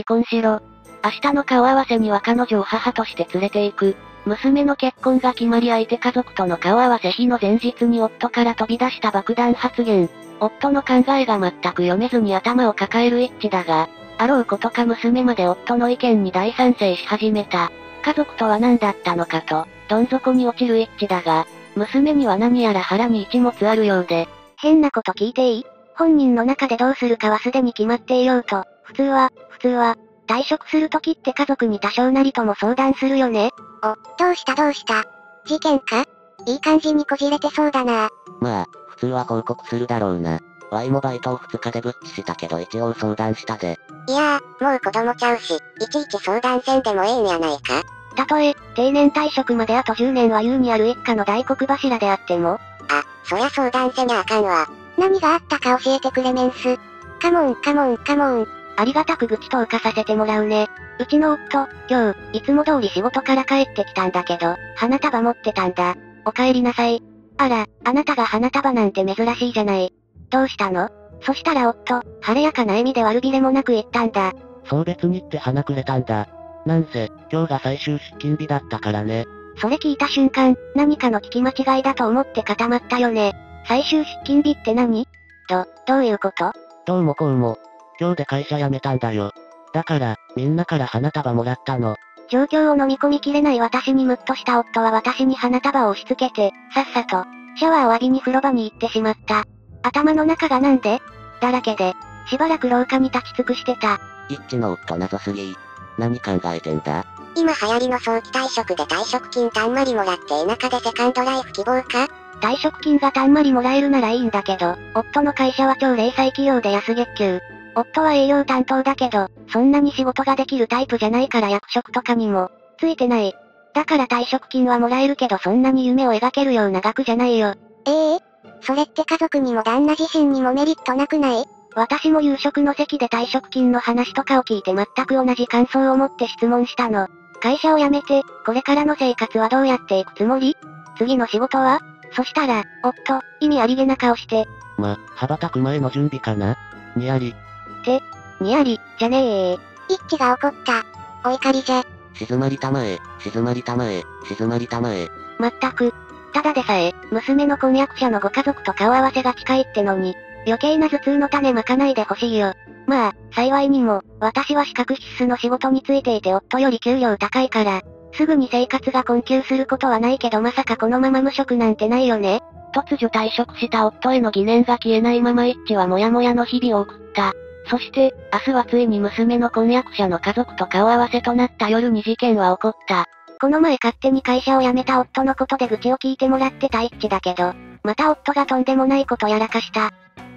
離婚しろ。明日の顔合わせには彼女を母として連れて行く。娘の結婚が決まり相手家族との顔合わせ日の前日に夫から飛び出した爆弾発言。夫の考えが全く読めずに頭を抱える一致だが、あろうことか娘まで夫の意見に大賛成し始めた。家族とは何だったのかと、どん底に落ちる一致だが、娘には何やら腹に一物あるようで。変なこと聞いていい？本人の中でどうするかはすでに決まっていようと、普通は、普通は、退職するときって家族に多少なりとも相談するよね？お、どうしたどうした？事件か？いい感じにこじれてそうだな。まあ、普通は報告するだろうな。ワイもバイトを2日でぶっちしたけど一応相談したで。いやー、もう子供ちゃうし、いちいち相談せんでもええんやないか？たとえ、定年退職まであと10年は優にある一家の大黒柱であっても？あ、そりゃ相談せにゃあかんわ。何があったか教えてくれメンス。カモンカモンカモン。ありがたく愚痴投下させてもらうね。うちの夫、今日、いつも通り仕事から帰ってきたんだけど、花束持ってたんだ。お帰りなさい。あら、あなたが花束なんて珍しいじゃない。どうしたの？そしたら夫、晴れやかな笑みで悪びれもなく言ったんだ。そう別にって花くれたんだ。なんせ、今日が最終出勤日だったからね。それ聞いた瞬間、何かの聞き間違いだと思って固まったよね。最終出勤日って何？ど、どういうこと？どうもこうも。今日で会社辞めたんだよ。だから、みんなから花束もらったの。状況を飲み込みきれない私にムッとした夫は私に花束を押し付けて、さっさと、シャワーを浴びに風呂場に行ってしまった。頭の中がなんで？だらけで、しばらく廊下に立ち尽くしてた。一致の夫謎すぎ。何考えてんだ？今流行りの早期退職で退職金たんまりもらって田舎でセカンドライフ希望か？退職金がたんまりもらえるならいいんだけど、夫の会社は超零細企業で安月給。夫は営業担当だけど、そんなに仕事ができるタイプじゃないから役職とかにも、ついてない。だから退職金はもらえるけどそんなに夢を描けるような額じゃないよ。ええー、それって家族にも旦那自身にもメリットなくない？私も夕食の席で退職金の話とかを聞いて全く同じ感想を持って質問したの。会社を辞めて、これからの生活はどうやっていくつもり？次の仕事は？そしたら、夫、意味ありげな顔して。ま、羽ばたく前の準備かな？にやり。って、にやり、じゃねえ一致が怒った。お怒りじゃ。静まりたまえ、静まりたまえ、静まりたまえ。まったく、ただでさえ、娘の婚約者のご家族と顔合わせが近いってのに、余計な頭痛の種まかないでほしいよ。まあ、幸いにも、私は資格必須の仕事についていて夫より給料高いから、すぐに生活が困窮することはないけどまさかこのまま無職なんてないよね。突如退職した夫への疑念が消えないまま一致はモヤモヤの日々を送った。そして、明日はついに娘の婚約者の家族と顔合わせとなった夜に事件は起こった。この前勝手に会社を辞めた夫のことで愚痴を聞いてもらってた一致だけど、また夫がとんでもないことやらかした。っ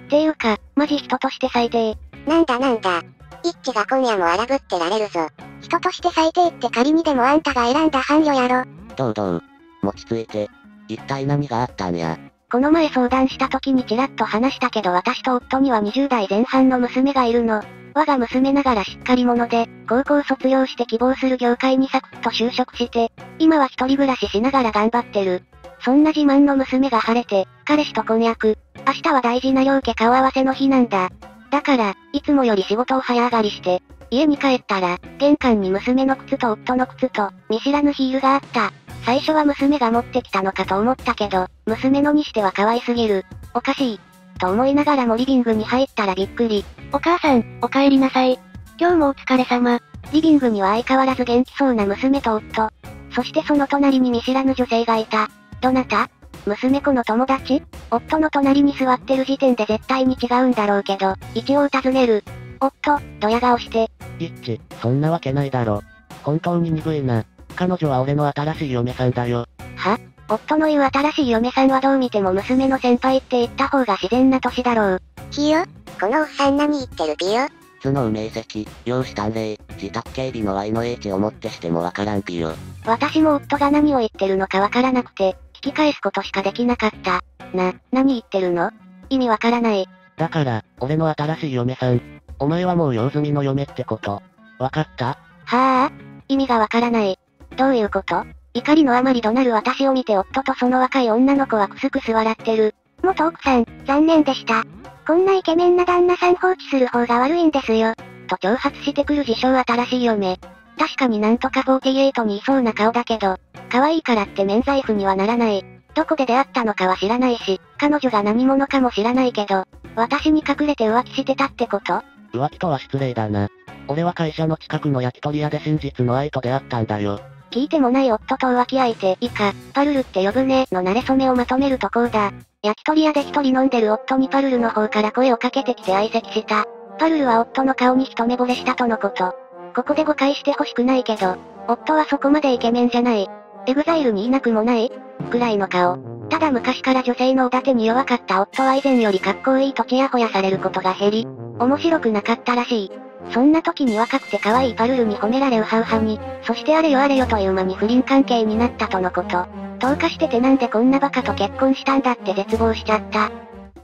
ていうか、マジ人として最低。なんだなんだ。一致が今夜も荒ぶってられるぞ。人として最低って仮にでもあんたが選んだ伴侶やろ。どうどう。落ち着いて。一体何があったんや。この前相談した時にちらっと話したけど私と夫には20代前半の娘がいるの。我が娘ながらしっかり者で、高校卒業して希望する業界にサクッと就職して、今は一人暮らししながら頑張ってる。そんな自慢の娘が晴れて、彼氏と婚約。明日は大事な両家顔合わせの日なんだ。だから、いつもより仕事を早上がりして、家に帰ったら、玄関に娘の靴と夫の靴と、見知らぬヒールがあった。最初は娘が持ってきたのかと思ったけど、娘のにしては可愛すぎる。おかしい。と思いながらもリビングに入ったらびっくり。お母さん、お帰りなさい。今日もお疲れ様。リビングには相変わらず元気そうな娘と夫。そしてその隣に見知らぬ女性がいた。どなた？娘子の友達？夫の隣に座ってる時点で絶対に違うんだろうけど、一応尋ねる。夫、ドヤ顔して。一致、そんなわけないだろ。本当に鈍いな。彼女は俺の新しい嫁さんだよ。は？夫の言う新しい嫁さんはどう見ても娘の先輩って言った方が自然な年だろう。ひよこのおっさん何言ってるぴよ？角明晰、容姿端麗、自宅警備の Y の H をもってしてもわからんぴよ。私も夫が何を言ってるのかわからなくて、聞き返すことしかできなかった。な、何言ってるの？意味わからない。だから、俺の新しい嫁さん。お前はもう用済みの嫁ってこと。わかった？はあ？意味がわからない。どういうこと？怒りのあまり怒鳴る私を見て夫とその若い女の子はクスクス笑ってる。元奥さん、残念でした。こんなイケメンな旦那さん放置する方が悪いんですよ。と挑発してくる自称新しい嫁。確かになんとか48にいそうな顔だけど、可愛いからって免罪符にはならない。どこで出会ったのかは知らないし、彼女が何者かも知らないけど、私に隠れて浮気してたってこと？浮気とは失礼だな。俺は会社の近くの焼き鳥屋で真実の愛と出会ったんだよ。聞いてもない夫と浮気相手以下、パルルって呼ぶね、の慣れ初めをまとめるとこうだ。焼き鳥屋で一人飲んでる夫にパルルの方から声をかけてきて相席した。パルルは夫の顔に一目惚れしたとのこと。ここで誤解してほしくないけど、夫はそこまでイケメンじゃない。 EXILE にいなくもない？くらいの顔。ただ昔から女性のおだてに弱かった夫は以前よりかっこいいとちやほやされることが減り、面白くなかったらしい。そんな時に若くて可愛いパルルに褒められウハウハに、そしてあれよあれよという間に不倫関係になったとのこと。投下しててなんでこんなバカと結婚したんだって絶望しちゃった。っ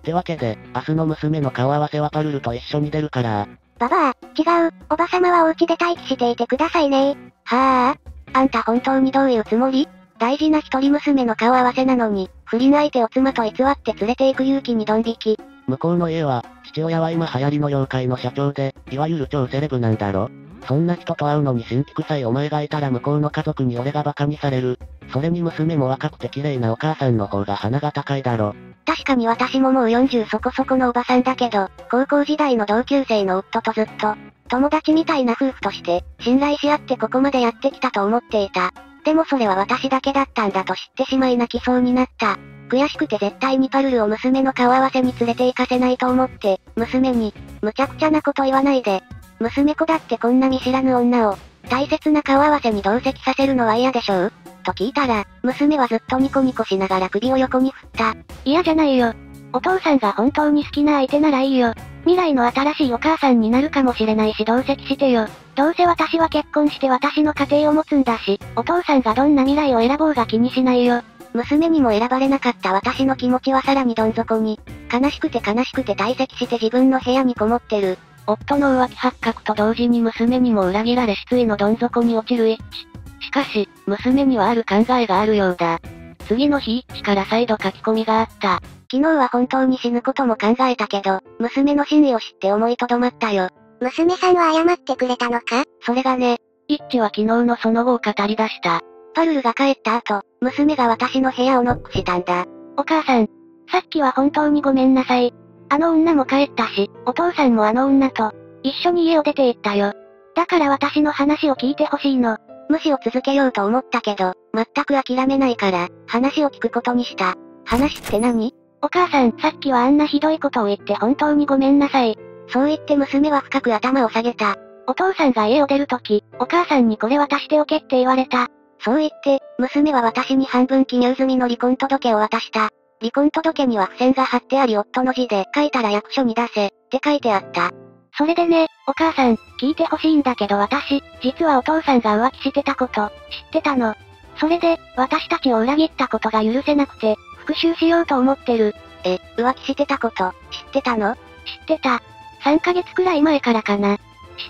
てわけで、明日の娘の顔合わせはパルルと一緒に出るから。ババア、違う、おばさまはお家で待機していてくださいねはああんた本当にどういうつもり？大事な一人娘の顔合わせなのに、不倫相手を妻と偽って連れて行く勇気にドン引き。向こうの家は、父親は今流行りの妖怪の社長で、いわゆる超セレブなんだろ？そんな人と会うのに新規臭いお前がいたら向こうの家族に俺が馬鹿にされる。それに娘も若くて綺麗なお母さんの方が鼻が高いだろ。確かに私ももう40そこそこのおばさんだけど、高校時代の同級生の夫とずっと、友達みたいな夫婦として、信頼し合ってここまでやってきたと思っていた。でもそれは私だけだったんだと知ってしまい泣きそうになった。悔しくて絶対にパルルを娘の顔合わせに連れて行かせないと思って、娘に、むちゃくちゃなこと言わないで。娘子だってこんな見知らぬ女を、大切な顔合わせに同席させるのは嫌でしょう？と聞いたら、娘はずっとニコニコしながら首を横に振った。嫌じゃないよ。お父さんが本当に好きな相手ならいいよ。未来の新しいお母さんになるかもしれないし同席してよ。どうせ私は結婚して私の家庭を持つんだし、お父さんがどんな未来を選ぼうが気にしないよ。娘にも選ばれなかった私の気持ちはさらにどん底に。悲しくて悲しくて退席して自分の部屋にこもってる。夫の浮気発覚と同時に娘にも裏切られ失意のどん底に落ちる一致。しかし、娘にはある考えがあるようだ。次の日一致から再度書き込みがあった。昨日は本当に死ぬことも考えたけど、娘の真意を知って思いとどまったよ。娘さんは謝ってくれたのか？それがね。一致は昨日のその後を語り出した。パルルが帰った後、娘が私の部屋をノックしたんだ。お母さん、さっきは本当にごめんなさい。あの女も帰ったし、お父さんもあの女と、一緒に家を出て行ったよ。だから私の話を聞いてほしいの。無視を続けようと思ったけど、全く諦めないから、話を聞くことにした。話って何？お母さん、さっきはあんなひどいことを言って本当にごめんなさい。そう言って娘は深く頭を下げた。お父さんが家を出るとき、お母さんにこれ渡しておけって言われた。そう言って、娘は私に半分記入済みの離婚届を渡した。離婚届には付箋が貼ってあり夫の字で書いたら役所に出せ、って書いてあった。それでね、お母さん、聞いてほしいんだけど私、実はお父さんが浮気してたこと、知ってたの。それで、私たちを裏切ったことが許せなくて、復讐しようと思ってる。え、浮気してたこと、知ってたの？知ってた。3ヶ月くらい前からかな。知っ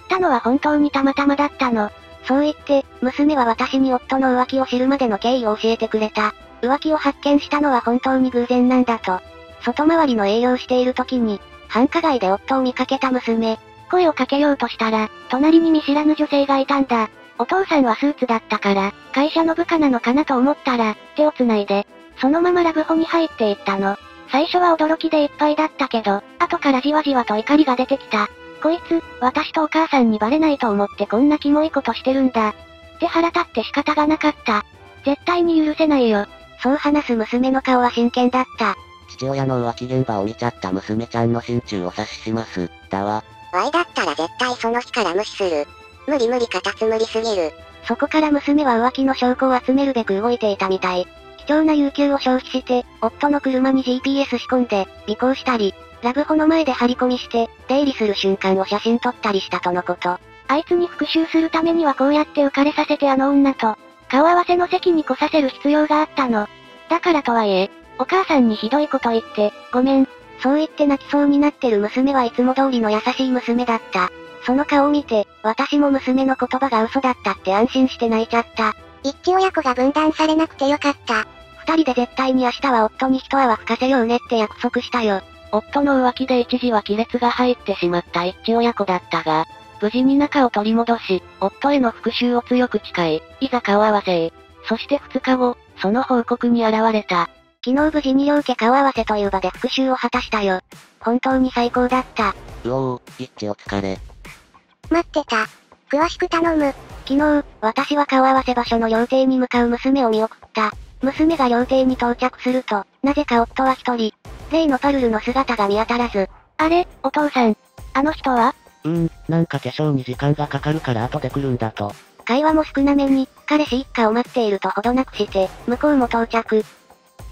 たのは本当にたまたまだったの。そう言って、娘は私に夫の浮気を知るまでの経緯を教えてくれた。浮気を発見したのは本当に偶然なんだと。外回りの営業している時に、繁華街で夫を見かけた娘。声をかけようとしたら、隣に見知らぬ女性がいたんだ。お父さんはスーツだったから、会社の部下なのかなと思ったら、手を繋いで、そのままラブホに入っていったの。最初は驚きでいっぱいだったけど、後からじわじわと怒りが出てきた。こいつ、私とお母さんにバレないと思ってこんなキモいことしてるんだ。って腹立って仕方がなかった。絶対に許せないよ。そう話す娘の顔は真剣だった。父親の浮気現場を見ちゃった娘ちゃんの心中を察しします。だわ。ワイだったら絶対その日から無視する。無理無理カタツムリすぎる。そこから娘は浮気の証拠を集めるべく動いていたみたい。貴重な有給を消費して、夫の車に GPS 仕込んで、尾行したり、ラブホの前で張り込みして、出入りする瞬間を写真撮ったりしたとのこと。あいつに復讐するためにはこうやって浮かれさせてあの女と、顔合わせの席に来させる必要があったの。だからとはいえ、お母さんにひどいこと言って、ごめん。そう言って泣きそうになってる娘はいつも通りの優しい娘だった。その顔を見て、私も娘の言葉が嘘だったって安心して泣いちゃった。一致親子が分断されなくてよかった。二人で絶対に明日は夫に一泡吹かせようねって約束したよ。夫の浮気で一時は亀裂が入ってしまった一致親子だったが、無事に仲を取り戻し、夫への復讐を強く誓い、いざ顔合わせへ。そして2日後、その報告に現れた。昨日無事に両家顔合わせという場で復讐を果たしたよ。本当に最高だった。うおー、一致お疲れ。待ってた。詳しく頼む。昨日、私は顔合わせ場所の料亭に向かう娘を見送った。娘が料亭に到着すると、なぜか夫は一人、例のパルルの姿が見当たらず、あれ、お父さん。あの人は？うーん、なんか化粧に時間がかかるから後で来るんだと。会話も少なめに、彼氏一家を待っているとほどなくして、向こうも到着。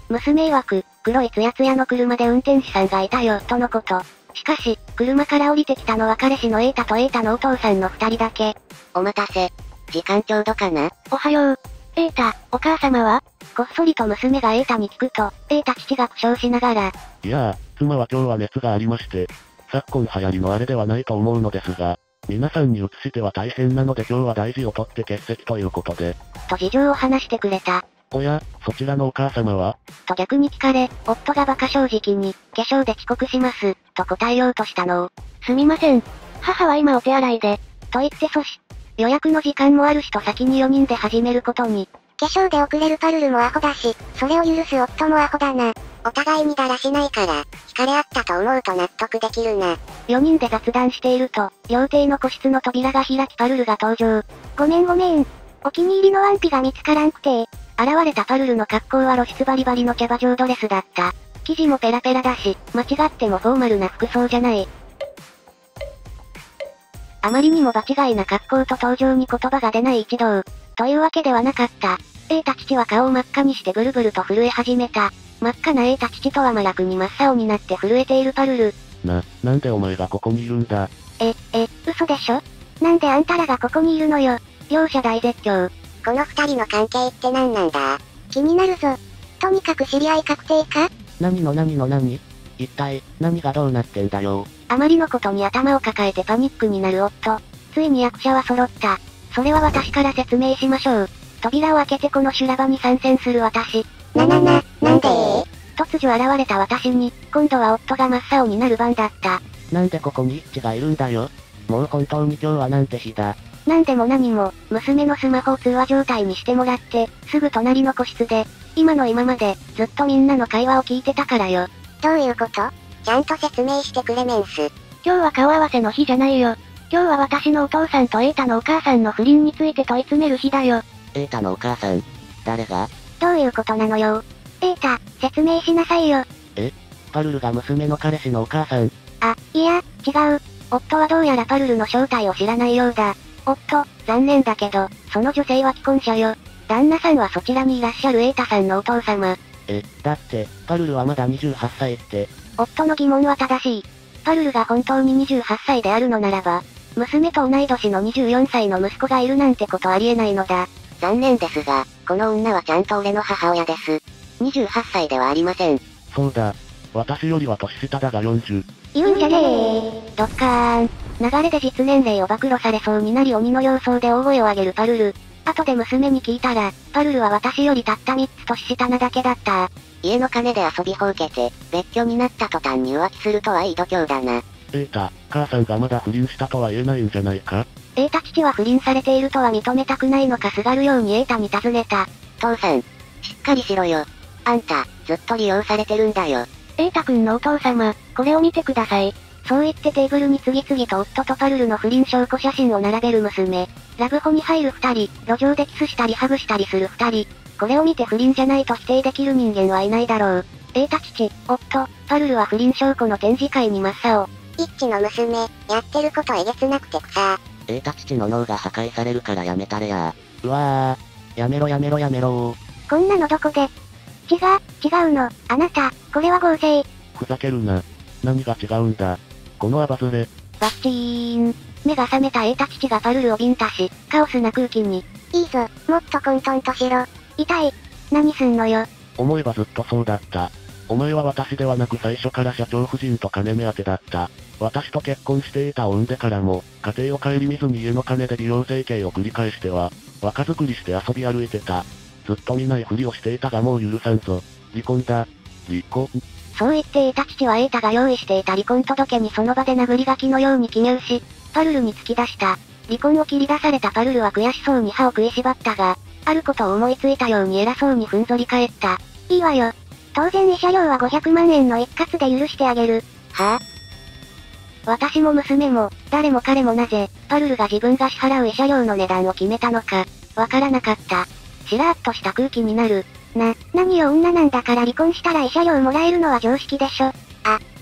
娘曰く、黒いツヤツヤの車で運転手さんがいたよ、とのこと。しかし、車から降りてきたのは彼氏のエータとエータのお父さんの二人だけ。お待たせ。時間ちょうどかなおはよう。エータ、お母様は？こっそりと娘がエータに聞くと、エータ父が苦笑しながら、いやー、妻は今日は熱がありまして、昨今流行りのあれではないと思うのですが、皆さんに移しては大変なので今日は大事をとって欠席ということで。と事情を話してくれた。おや、そちらのお母様は？と逆に聞かれ、夫が馬鹿正直に、化粧で遅刻します、と答えようとしたのを、すみません。母は今お手洗いで。と言って阻止。予約の時間もあるしと先に4人で始めることに。化粧で遅れるパルルもアホだし、それを許す夫もアホだな。お互いにだらしないから、惹かれ合ったと思うと納得できるな。4人で雑談していると、料亭の個室の扉が開きパルルが登場。ごめんごめん。お気に入りのワンピが見つからんくて。現れたパルルの格好は露出バリバリのキャバ嬢ドレスだった。生地もペラペラだし、間違ってもフォーマルな服装じゃない。あまりにも場違いな格好と登場に言葉が出ない一同。というわけではなかった。エータ父は顔を真っ赤にしてブルブルと震え始めた。真っ赤なエータ父とは真逆に真っ青になって震えているパルル。な、なんでお前がここにいるんだ？え、え、嘘でしょ？なんであんたらがここにいるのよ？両者大絶叫。この二人の関係って何なんだ？気になるぞ。とにかく知り合い確定か？何の何の何？一体、何がどうなってんだよ？あまりのことに頭を抱えてパニックになる夫。ついに役者は揃った。それは私から説明しましょう。扉を開けてこの修羅場に参戦する私。ななな、なんで？突如現れた私に、今度は夫が真っ青になる番だった。なんでここに一致がいるんだよ。もう本当に今日はなんて日だ。なんでも何も、娘のスマホを通話状態にしてもらって、すぐ隣の個室で、今の今まで、ずっとみんなの会話を聞いてたからよ。どういうこと？ちゃんと説明してくれメンス。今日は顔合わせの日じゃないよ。今日は私のお父さんとエータのお母さんの不倫について問い詰める日だよ。エータのお母さん。誰が？どういうことなのよ。エータ、説明しなさいよ。パルルが娘の彼氏のお母さん。あ、いや、違う。夫はどうやらパルルの正体を知らないようだ。夫、残念だけど、その女性は既婚者よ。旦那さんはそちらにいらっしゃるエータさんのお父様。え、だって、パルルはまだ28歳って。夫の疑問は正しい。パルルが本当に28歳であるのならば、娘と同い年の24歳の息子がいるなんてことありえないのだ。残念ですが、この女はちゃんと俺の母親です。28歳ではありません。そうだ。私よりは年下だが40。言うんじゃねえ。ドッカーン。流れで実年齢を暴露されそうになり鬼の様相で大声を上げるパルル。後で娘に聞いたら、パルルは私よりたった3つ年下なだけだった。家の金で遊びほうけて、別居になった途端に浮気するとはいい度胸だな。エータ、母さんがまだ不倫したとは言えないんじゃないか？エータ父は不倫されているとは認めたくないのかすがるようにエータに尋ねた。父さん、しっかりしろよ。あんた、ずっと利用されてるんだよ。エータ君のお父様、これを見てください。そう言ってテーブルに次々と夫とパルルの不倫証拠写真を並べる娘。ラブホに入る二人、路上でキスしたりハグしたりする二人。これを見て不倫じゃないと否定できる人間はいないだろう。エータ父、夫、パルルは不倫証拠の展示会に真っ青。イッチの娘、やってることえげつなくて草。エータ父の脳が破壊されるからやめたれや。うわー。やめろやめろやめろこんなのどこで？違う、違うの。あなた、これは合成。ふざけるな。何が違うんだ。このアバズレ。バッチーン。目が覚めたエータ父がパルルをビンタし、カオスな空気に。いいぞ、もっと混沌としろ。痛い。何すんのよ。思えばずっとそうだった。お前は私ではなく最初から社長夫人と金目当てだった。私と結婚していたを産んでからも、家庭を顧みずに家の金で利用整形を繰り返しては、若作りして遊び歩いてた。ずっと見ないふりをしていたがもう許さんぞ。離婚だ。離婚。そう言ってエータ父はエータが用意していた離婚届にその場で殴り書きのように記入し、パルルに突き出した。離婚を切り出されたパルルは悔しそうに歯を食いしばったが、あることを思いついたように偉そうにふんぞり返った。いいわよ。当然慰謝料は500万円の一括で許してあげる。はぁ、私も娘も、誰も彼もなぜ、パルルが自分が支払う慰謝料の値段を決めたのか、わからなかった。しらーっとした空気になる。な、何よ女なんだから離婚したら慰謝料もらえるのは常識でしょ。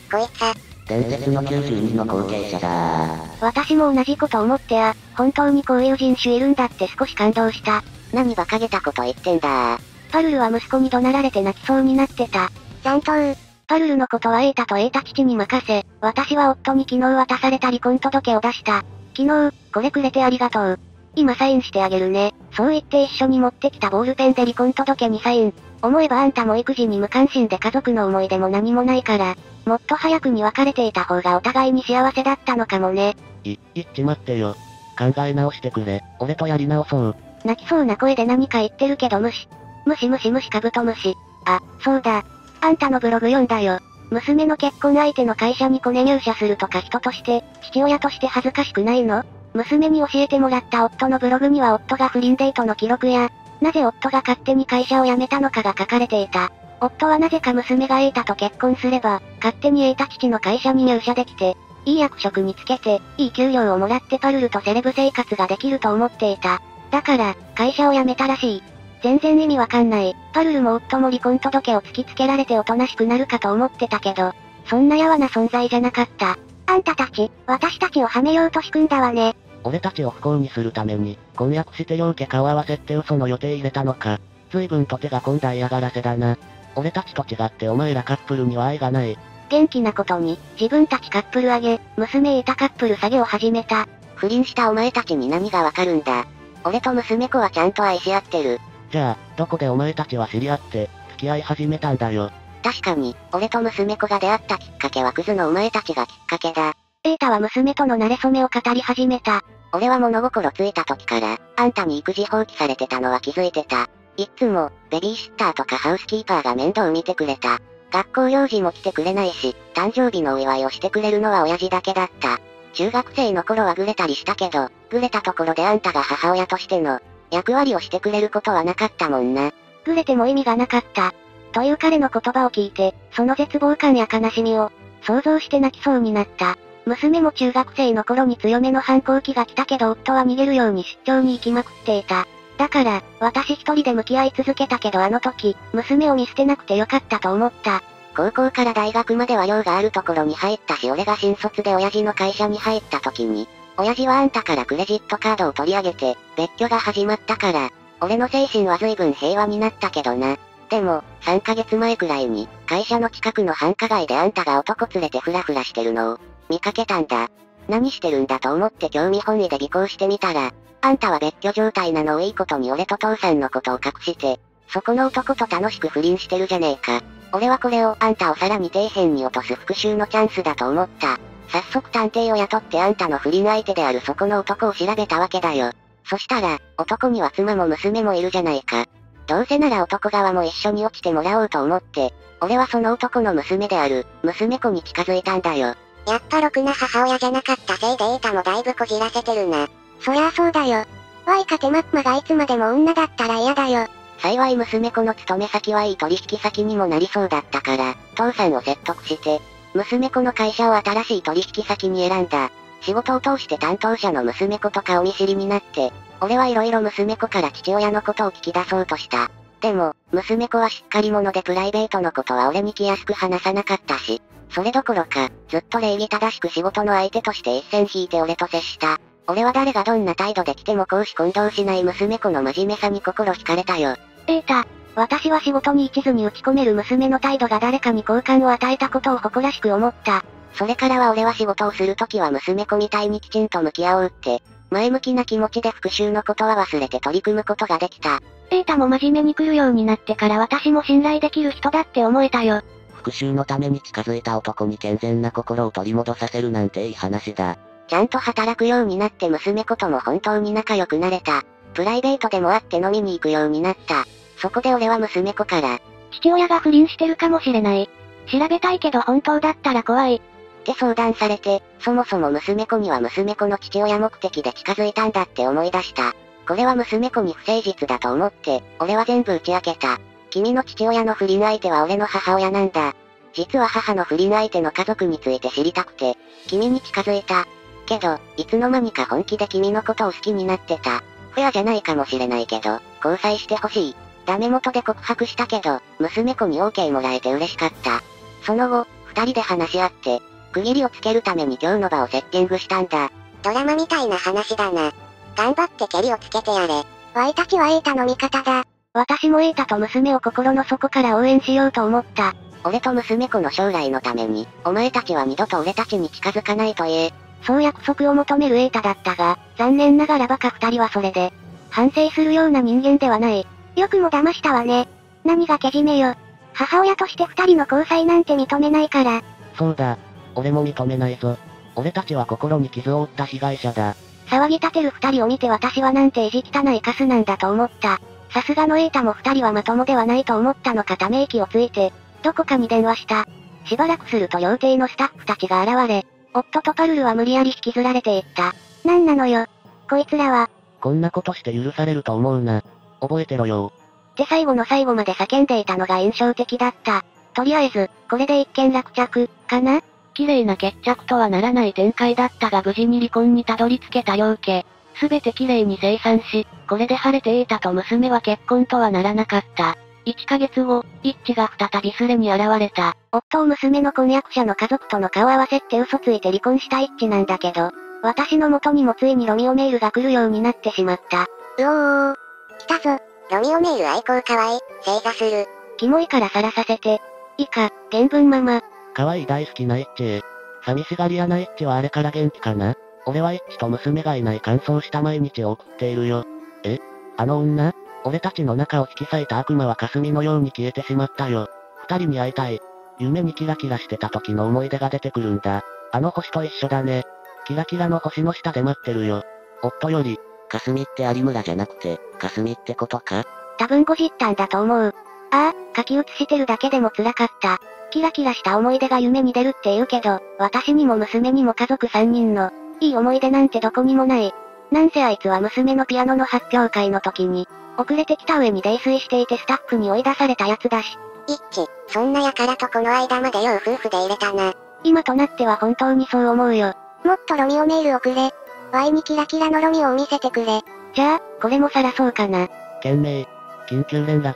こいつは、伝説の92の後継者だ私も同じこと思ってあ、本当にこういう人種いるんだって少し感動した。何馬鹿げたこと言ってんだパルルは息子に怒鳴られて泣きそうになってた。ちゃんとう、パルルのことはエータとエータ父に任せ、私は夫に昨日渡された離婚届を出した。昨日、これくれてありがとう。今サインしてあげるね。そう言って一緒に持ってきたボールペンで離婚届にサイン。思えばあんたも育児に無関心で家族の思い出も何もないから、もっと早くに別れていた方がお互いに幸せだったのかもね。い、言っちまってよ。考え直してくれ。俺とやり直そう。泣きそうな声で何か言ってるけど無視。無視無視無視カブトムシ。あ、そうだ。あんたのブログ読んだよ。娘の結婚相手の会社にコネ入社するとか人として、父親として恥ずかしくないの？娘に教えてもらった夫のブログには夫が不倫デートの記録や、なぜ夫が勝手に会社を辞めたのかが書かれていた。夫はなぜか娘がエータと結婚すれば、勝手にエータ父の会社に入社できて、いい役職につけて、いい給料をもらってパルルとセレブ生活ができると思っていた。だから、会社を辞めたらしい。全然意味わかんない。パルルも夫も離婚届を突きつけられておとなしくなるかと思ってたけど、そんなやわな存在じゃなかった。あんたたち、私たちをはめようと仕組んだわね。俺たちを不幸にするために、婚約して両家顔合わせって嘘の予定入れたのか。随分と手が込んだ嫌がらせだな。俺たちと違ってお前らカップルには愛がない。元気なことに、自分たちカップル上げ、娘いたカップル下げを始めた。不倫したお前たちに何がわかるんだ。俺と娘子はちゃんと愛し合ってる。じゃあ、どこでお前たちは知り合って、付き合い始めたんだよ。確かに、俺と娘子が出会ったきっかけはクズのお前たちがきっかけだ。エータは娘との馴れ初めを語り始めた。俺は物心ついた時から、あんたに育児放棄されてたのは気づいてた。いっつも、ベビーシッターとかハウスキーパーが面倒見てくれた。学校行事も来てくれないし、誕生日のお祝いをしてくれるのは親父だけだった。中学生の頃はグレたりしたけど、グレたところであんたが母親としての、役割をしてくれることはなかったもんな。グレても意味がなかった。という彼の言葉を聞いて、その絶望感や悲しみを、想像して泣きそうになった。娘も中学生の頃に強めの反抗期が来たけど夫は逃げるように出張に行きまくっていた。だから、私一人で向き合い続けたけどあの時、娘を見捨てなくてよかったと思った。高校から大学までは寮があるところに入ったし俺が新卒で親父の会社に入った時に、親父はあんたからクレジットカードを取り上げて、別居が始まったから、俺の精神は随分平和になったけどな。でも、3ヶ月前くらいに、会社の近くの繁華街であんたが男連れてフラフラしてるのを、見かけたんだ。何してるんだと思って興味本位で尾行してみたら、あんたは別居状態なのをいいことに俺と父さんのことを隠して、そこの男と楽しく不倫してるじゃねえか。俺はこれをあんたをさらに底辺に落とす復讐のチャンスだと思った。早速探偵を雇ってあんたの不倫相手であるそこの男を調べたわけだよ。そしたら、男には妻も娘もいるじゃないか。どうせなら男側も一緒に落ちてもらおうと思って、俺はその男の娘である、娘子に近づいたんだよ。やっぱろくな母親じゃなかったせいでエータもだいぶこじらせてるな。そりゃそうだよ。ワイかてマッマがいつまでも女だったら嫌だよ。幸い娘子の勤め先はいい取引先にもなりそうだったから、父さんを説得して、娘子の会社を新しい取引先に選んだ。仕事を通して担当者の娘子と顔見知りになって、俺はいろいろ娘子から父親のことを聞き出そうとした。でも、娘子はしっかり者でプライベートのことは俺に気安く話さなかったし、それどころか、ずっと礼儀正しく仕事の相手として一線引いて俺と接した。俺は誰がどんな態度で来ても公私混同しない娘子の真面目さに心惹かれたよ。エータ、私は仕事に一途に打ち込める娘の態度が誰かに好感を与えたことを誇らしく思った。それからは俺は仕事をするときは娘子みたいにきちんと向き合おうって、前向きな気持ちで復讐のことは忘れて取り組むことができた。エータも真面目に来るようになってから私も信頼できる人だって思えたよ。復讐のために近づいた男に健全な心を取り戻させるなんていい話だ。ちゃんと働くようになって娘子とも本当に仲良くなれた。プライベートでも会って飲みに行くようになった。そこで俺は娘子から、父親が不倫してるかもしれない。調べたいけど本当だったら怖い。って相談されて、そもそも娘子には娘子の父親目的で近づいたんだって思い出した。これは娘子に不誠実だと思って、俺は全部打ち明けた。君の父親の不倫相手は俺の母親なんだ。実は母の不倫相手の家族について知りたくて、君に近づいた。けど、いつの間にか本気で君のことを好きになってた。フェアじゃないかもしれないけど、交際してほしい。ダメ元で告白したけど、娘子に OK もらえて嬉しかった。その後、二人で話し合って、区切りをつけるために今日の場をセッティングしたんだ。ドラマみたいな話だな。頑張って蹴りをつけてやれ。ワイたちはエータの味方だ。私もエータと娘を心の底から応援しようと思った。俺と娘子の将来のために、お前たちは二度と俺たちに近づかないと言え。そう約束を求めるエータだったが、残念ながらバカ二人はそれで、反省するような人間ではない。よくも騙したわね。何がけじめよ。母親として二人の交際なんて認めないから。そうだ。俺も認めないぞ。俺たちは心に傷を負った被害者だ。騒ぎ立てる二人を見て私はなんて意地汚いカスなんだと思った。さすがのエータも二人はまともではないと思ったのかため息をついて、どこかに電話した。しばらくすると料亭のスタッフたちが現れ、夫とパルルは無理やり引きずられていった。なんなのよ。こいつらは。こんなことして許されると思うな。覚えてろよ。って最後の最後まで叫んでいたのが印象的だった。とりあえず、これで一件落着、かな？綺麗な決着とはならない展開だったが無事に離婚にたどり着けた両家。すべて綺麗に生産し、これで晴れていたと娘は結婚とはならなかった。1ヶ月後、一致が再びスレに現れた。夫を娘の婚約者の家族との顔合わせって嘘ついて離婚した一致なんだけど、私の元にもついにロミオメールが来るようになってしまった。うおー。来たぞ。ロミオメール愛好かわいい。正座する。キモいからさらさせて。以下、原文ママ。かわいい大好きなエッチー。寂しがり屋なエッチはあれから元気かな俺はエッチと娘がいない乾燥した毎日を送っているよ。え？あの女？俺たちの中を引き裂いた悪魔は霞のように消えてしまったよ。二人に会いたい。夢にキラキラしてた時の思い出が出てくるんだ。あの星と一緒だね。キラキラの星の下で待ってるよ。夫より。霞って有村じゃなくて、霞ってことか？多分ごじったんだと思う。ああ、書き写してるだけでも辛かった。キラキラした思い出が夢に出るって言うけど、私にも娘にも家族3人の、いい思い出なんてどこにもない。なんせあいつは娘のピアノの発表会の時に、遅れてきた上に泥酔していてスタッフに追い出されたやつだし。一致、そんなやからとこの間までよう夫婦で入れたな。今となっては本当にそう思うよ。もっとロミオメールをくれ。ワイにキラキラのロミオを見せてくれ。じゃあ、これもさらそうかな。件名。緊急連絡。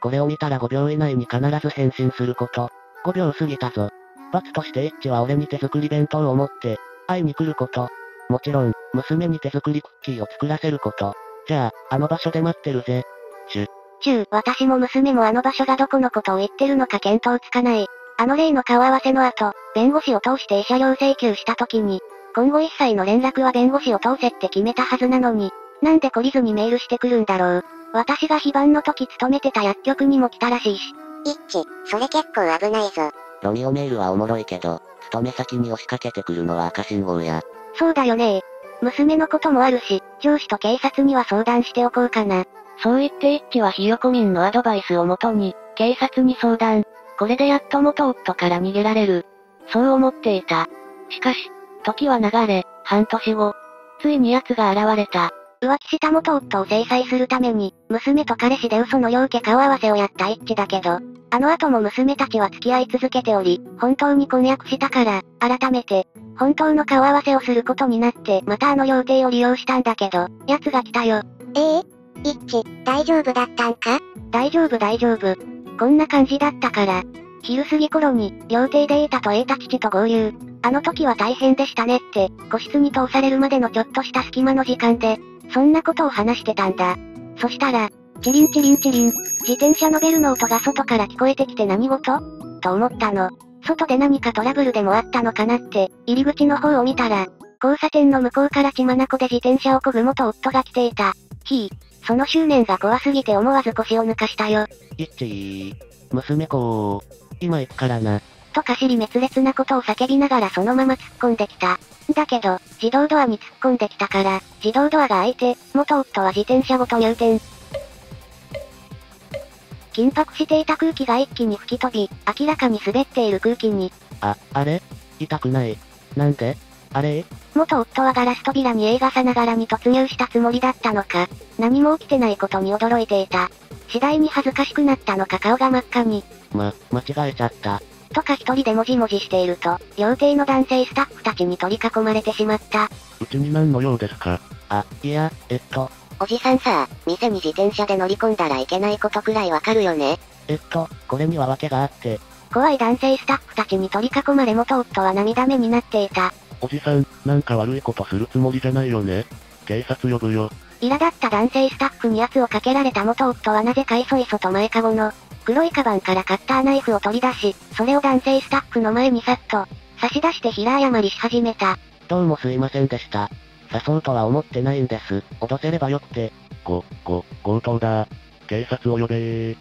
これを見たら5秒以内に必ず返信すること。5秒過ぎたぞ。罰としてエッチは俺に手作り弁当を持って、会いに来ること。もちろん、娘に手作りクッキーを作らせること。じゃあ、あの場所で待ってるぜ。チュ。チュー、私も娘もあの場所がどこのことを言ってるのか見当つかない。あの例の顔合わせの後、弁護士を通して慰謝料請求した時に、今後一切の連絡は弁護士を通せって決めたはずなのに、なんで懲りずにメールしてくるんだろう。私が非番の時勤めてた薬局にも来たらしいし。一致、それ結構危ないぞ。ロミオメールはおもろいけど、勤め先に押しかけてくるのは赤信号や。そうだよね娘のこともあるし、上司と警察には相談しておこうかな。そう言って一致はひよこ民のアドバイスをもとに、警察に相談。これでやっと元夫から逃げられる。そう思っていた。しかし、時は流れ、半年後、ついに奴が現れた。浮気した元夫を制裁するために、娘と彼氏で嘘の両家顔合わせをやった一致だけど、あの後も娘たちは付き合い続けており、本当に婚約したから、改めて、本当の顔合わせをすることになって、またあの料亭を利用したんだけど、奴が来たよ。ええ一致、大丈夫だったんか？大丈夫大丈夫。こんな感じだったから。昼過ぎ頃に、料亭でいたと得た父と合流。あの時は大変でしたねって、個室に通されるまでのちょっとした隙間の時間で、そんなことを話してたんだ。そしたら、チリンチリンチリン、自転車のベルの音が外から聞こえてきて何事？と思ったの。外で何かトラブルでもあったのかなって、入り口の方を見たら、交差点の向こうから血眼で自転車を漕ぐ元夫が来ていた。ひぃ、その執念が怖すぎて思わず腰を抜かしたよ。いっちー。娘子今行くからな。とかしり滅裂なことを叫びながらそのまま突っ込んできた。だけど、自動ドアに突っ込んできたから、自動ドアが開いて、元夫は自転車ごと入店。緊迫していた空気が一気に吹き飛び、明らかに滑っている空気に。あ、あれ？痛くない。なんで？あれ？元夫はガラス扉に映画さながらに突入したつもりだったのか、何も起きてないことに驚いていた。次第に恥ずかしくなったのか顔が真っ赤に。ま、間違えちゃった。とか一人でもじもじしていると、料亭の男性スタッフたちに取り囲まれてしまった。うちに何の用ですか？あ、いや、えっと、おじさんさ、店に自転車で乗り込んだらいけないことくらいわかるよね。えっと、これには訳があって、怖い男性スタッフたちに取り囲まれ元夫は涙目になっていた。おじさん、なんか悪いことするつもりじゃないよね。警察呼ぶよ。苛立った男性スタッフに圧をかけられた元夫はなぜかいそいそと前かごの黒いカバンからカッターナイフを取り出し、それを男性スタッフの前にさっと差し出して平謝りし始めた。どうもすいませんでした。刺そうとは思ってないんです。脅せればよくて。ご、ご、強盗だ。警察を呼べー。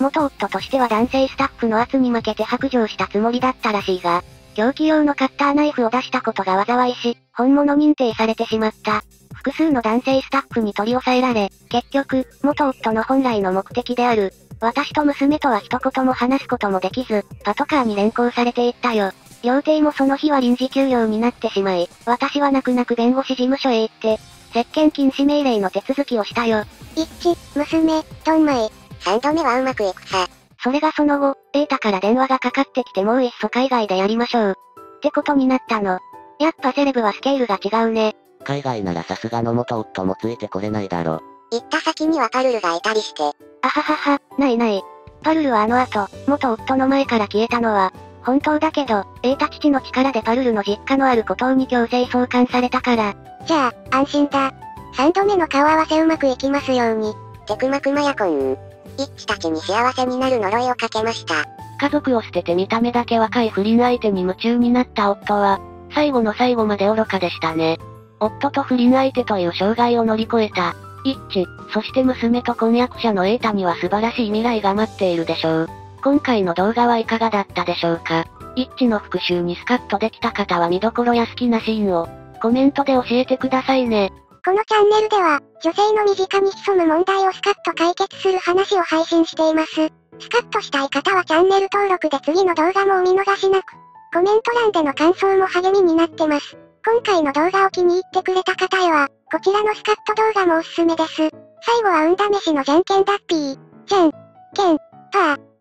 元夫としては男性スタッフの圧に負けて白状したつもりだったらしいが、凶器用のカッターナイフを出したことが災いし、本物認定されてしまった。複数の男性スタッフに取り押さえられ、結局、元夫の本来の目的である、私と娘とは一言も話すこともできず、パトカーに連行されていったよ。料亭もその日は臨時休業になってしまい、私は泣く泣く弁護士事務所へ行って、接見禁止命令の手続きをしたよ。一致、娘、ドンマイ。三度目はうまくいくさ。それがその後、エータから電話がかかってきてもういっそ海外でやりましょう。ってことになったの。やっぱセレブはスケールが違うね。海外ならさすがの元夫もついてこれないだろ。行った先にはパルルがいたりして。あははは、ないない。パルルはあの後、元夫の前から消えたのは、本当だけど、エータ父の力でパルルの実家のある孤島に強制送還されたから。じゃあ、安心だ。三度目の顔合わせうまくいきますように。テクマクマヤコン。一致たちに幸せになる呪いをかけました。家族を捨てて見た目だけ若い不倫相手に夢中になった夫は、最後の最後まで愚かでしたね。夫と不倫相手という障害を乗り越えた。一致、そして娘と婚約者のエータには素晴らしい未来が待っているでしょう。今回の動画はいかがだったでしょうか？一致の復習にスカッとできた方は見どころや好きなシーンを、コメントで教えてくださいね。このチャンネルでは、女性の身近に潜む問題をスカッと解決する話を配信しています。スカッとしたい方はチャンネル登録で次の動画もお見逃しなく。コメント欄での感想も励みになってます。今回の動画を気に入ってくれた方へは、こちらのスカット動画もおすすめです。最後は運試しのじゃんけんだっぴー。じゃん、けん、パー。